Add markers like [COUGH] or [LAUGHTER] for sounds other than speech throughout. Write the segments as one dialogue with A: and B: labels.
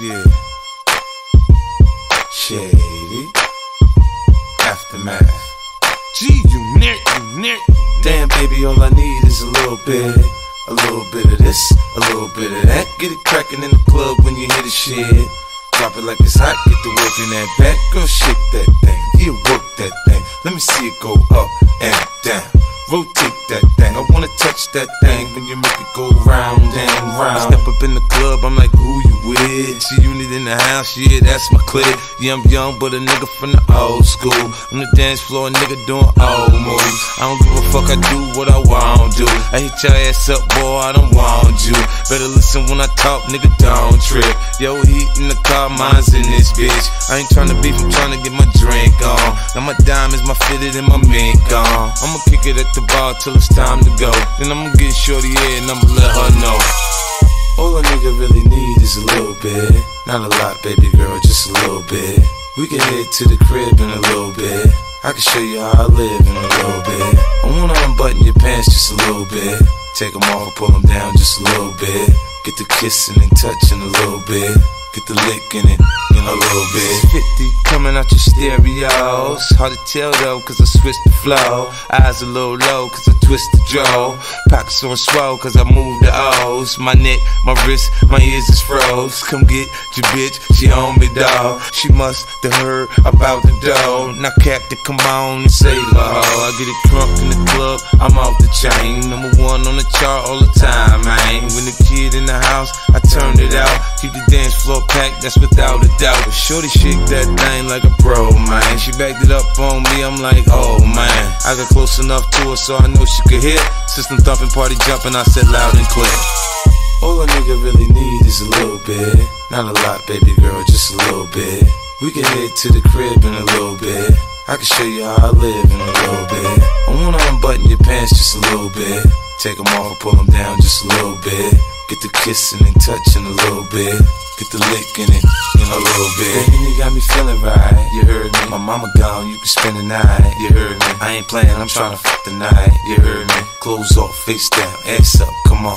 A: Yeah. Shady. Aftermath. G-Unit, you nick. Damn, baby, all I need is a little bit. A little bit of this, a little bit of that. Get it crackin' in the club when you hear the shit. Drop it like it's hot, get the work in that back. Girl, shake that thing. Yeah, work that thing. Let me see it go up and down. Rotate that thing, I wanna touch that thing when you make it go round and round. I step up in the club, I'm like, who you with? G-Unit in the house, yeah, that's my clique. Yeah, I'm young, but a nigga from the old school. On the dance floor, a nigga doing old moves. I don't give fuck, I do what I want to. I hit your ass up, boy, I don't want you. Better listen when I talk, nigga, don't trip. Yo, heat in the car, mine's in this bitch. I ain't tryna beef, I'm tryna get my drink on. Now my diamonds, my fitted, and my mink on. I'ma kick it at the bar till it's time to go. Then I'ma get shorty in and I'ma let her know. All a nigga really need is a little bit. Not a lot, baby girl, just a little bit. We can head to the crib in a little bit. I can show you how I live in a little bit. Just a little bit. Take them off, pull them down just a little bit. Get the kissing and touching a little bit. Get the licking it a little bit. 50 coming out your stereos. Hard to tell though, cause I switched the flow. Eyes a little low, cause I twist the jaw. Pockets on swell, cause I move the O's. My neck, my wrist, my ears is froze. Come get your bitch, she on me, dog. She must have heard about the dough. Now, Captain, come on and say hoe. I get it drunk in the club, I'm off the chain. Number one on the chart all the time, man. When the kid in the house, I turn it out. Keep the dance floor packed, that's without a doubt. But shorty shake that thing like a pro, man. She backed it up on me, I'm like, oh man. I got close enough to her so I know she could hear. System thumping, party jumping, I said loud and clear. All a nigga really need is a little bit. Not a lot, baby girl, just a little bit. We can head to the crib in a little bit. I can show you how I live in a little bit. I wanna unbutton your pants just a little bit. Take them off, pull them down just a little bit. Get the kissing and touching a little bit. Get the licking it in a little bit. Baby, you got me feeling right. You heard me. My mama gone, you can spend the night. You heard me. I ain't playing, I'm trying to fuck the night. You heard me. Clothes off, face down, ass up, come on.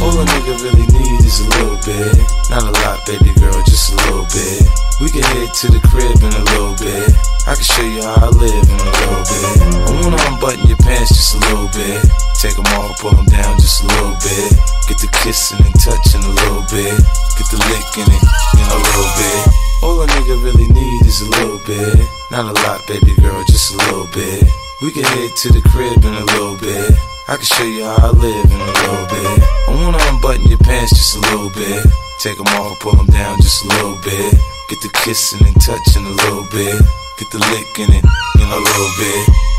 A: All a nigga really need is [LAUGHS] a little bit. Not a lot, baby girl, just a little bit. We can head to the crib in a little bit. I can show you how I live in a little bit. I wanna unbutton your pants just a little bit. Take them off, pull them down just a little bit. Get the kissing and touching a little bit. Get the licking it in a little bit. All a nigga really need is a little bit. Not a lot, baby girl, just a little bit. We can head to the crib in a little bit. I can show you how I live in a little bit. I wanna unbutton your pants just a little bit. Take them off, pull them down just a little bit. Get the kissing and touching a little bit. Get the licking it in a little bit.